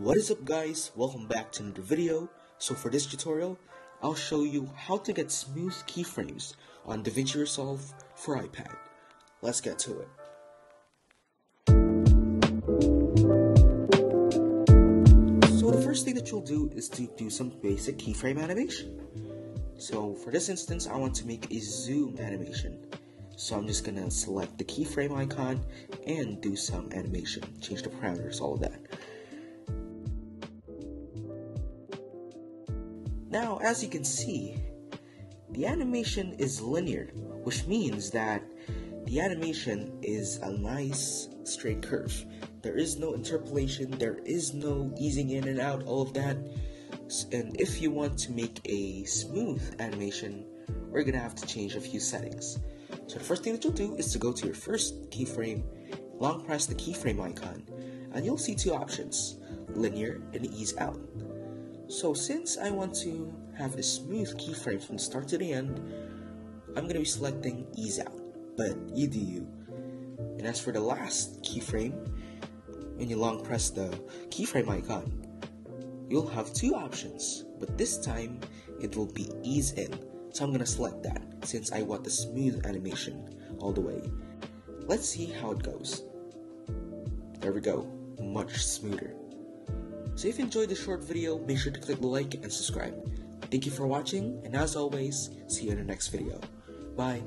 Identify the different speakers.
Speaker 1: What is up guys, welcome back to another video. So for this tutorial, I'll show you how to get smooth keyframes on DaVinci Resolve for iPad. Let's get to it. So the first thing that you'll do is to do some basic keyframe animation. So for this instance, I want to make a zoom animation. So I'm just gonna select the keyframe icon and do some animation, change the parameters, all of that. Now, as you can see, the animation is linear, which means that the animation is a nice straight curve. There is no interpolation, there is no easing in and out, all of that. And if you want to make a smooth animation, we're gonna have to change a few settings. So the first thing that you'll do is to go to your first keyframe, long press the keyframe icon, and you'll see two options, linear and ease out. So since I want to have a smooth keyframe from start to the end, I'm going to be selecting ease out, but you do you. And as for the last keyframe, when you long press the keyframe icon, you'll have two options, but this time it will be ease in. So I'm going to select that since I want the smooth animation all the way. Let's see how it goes. There we go, much smoother. So if you enjoyed this short video, make sure to click the like and subscribe. Thank you for watching, and as always, see you in the next video. Bye.